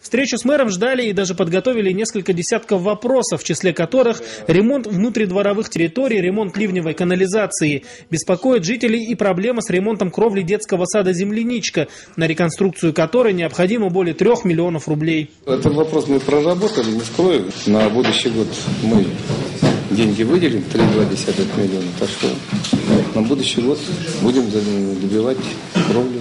Встречу с мэром ждали и даже подготовили несколько десятков вопросов, в числе которых ремонт внутридворовых территорий, ремонт ливневой канализации. Беспокоит жителей и проблема с ремонтом кровли детского сада «Земляничка», на реконструкцию которой необходимо более трех миллионов рублей. Этот вопрос мы проработали, не скрою. На будущий год мы деньги выделим, 3,2 миллиона. Так что на будущий год будем добивать кровлю.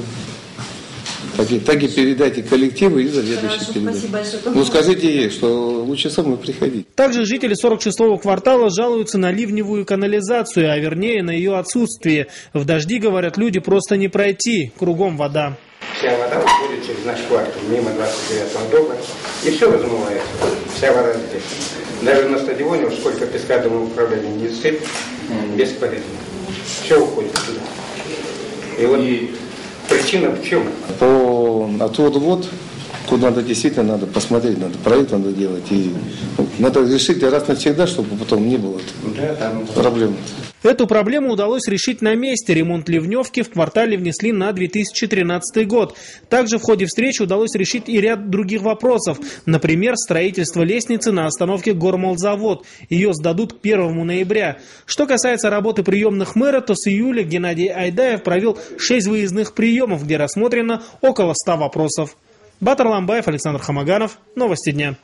Так и, так и передайте коллективу и заведующий передать. Ну скажите ей, что лучше самой приходить. Также жители 46-го квартала жалуются на ливневую канализацию, а вернее на ее отсутствие. В дожди, говорят, люди просто не пройти, кругом вода. Вся вода уходит через наш квартал, мимо 29-го дома, и все размывается. Вся вода здесь. Даже на стадионе, уж сколько песка управления не сыпь, бесполезно. Все уходит туда. И вот и причина в чем? По отводу вод Тут надо действительно надо посмотреть, надо проект надо делать. И ну, надо решить раз навсегда, чтобы потом не было проблем. Эту проблему удалось решить на месте. Ремонт ливневки в квартале внесли на 2013 год. Также в ходе встречи удалось решить и ряд других вопросов. Например, строительство лестницы на остановке Гормолзавод. Ее сдадут к 1 ноября. Что касается работы приемных мэра, то с июля Геннадий Айдаев провел 6 выездных приемов, где рассмотрено около 100 вопросов. Батар Ламбаев, Александр Хамаганов. Новости дня.